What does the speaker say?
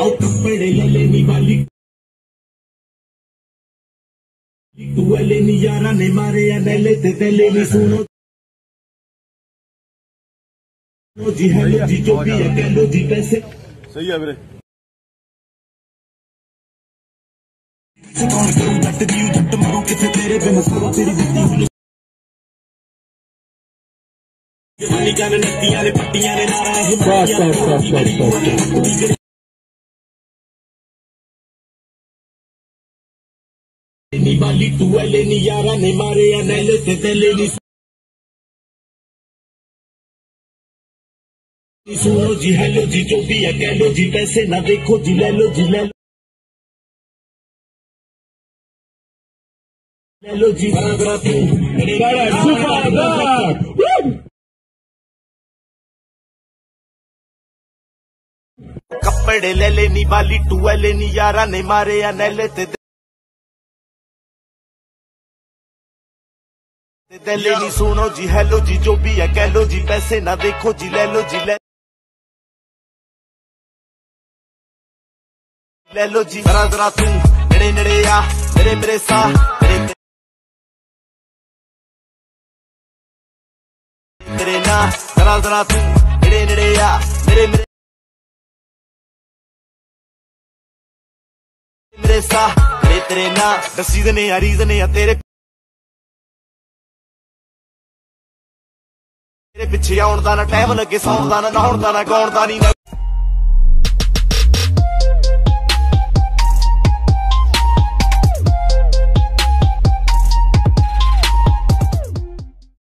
आओ कपड़े ले लेनी वाली तू नी यारा ने मारे या नैले ते तैले सुनो। जी, हेलो जी, जो भी है, कह लो जी, पैसे। सही है मेरे कौन करूँ? जट दी जट मरू किथे तेरे पे मस्करो तेरी बिल्ली हुई जवानी कान नत्तियाँ ने पट्टियाँ ने नारा है बस, बस, बस, बस, बस। वाली तू लेनी यारा ने मारे या नैले ते सुनो जी हेलो जी जो भी है कह लो जी पैसे ना देखो जी ले लो जी ले लो। कपड़े ले लेनी, बाली टूए लेनी, यारा ने मारे या नहीं लेते दे लेनी। सुनो जी, हेलो जी, जो भी है, कह लो जी, पैसे ना देखो जी, ले लो जी, ले ले लो जी। जरा जरा तू, नड़े नड़े या मेरे मेरे साथ। ਮੇਰੇ ਜ਼ਰਾ ਜ਼ਰਾ ਤੂੰ ਨੇੜੇ ਨੇੜੇ ਆ। ਮੇਰੇ ਮੇਰੇ ਮੇਰੇ ਸਾਹ ਮੇਰੇ ਤੇਰੇ ਨਾਲ। ਦਸੀ ਦੇ ਨੇ ਆ ਰੀਜ਼ਨ ਆ ਤੇਰੇ ਤੇਰੇ ਪਿੱਛੇ ਆਉਣ ਦਾ ਨਾ ਟਾਈਮ ਲੱਗੇ, ਸੌਣ ਦਾ ਨਾ, ਨਹਾਉਣ ਦਾ ਨਾ, ਗਾਉਣ ਦਾ ਨਹੀਂ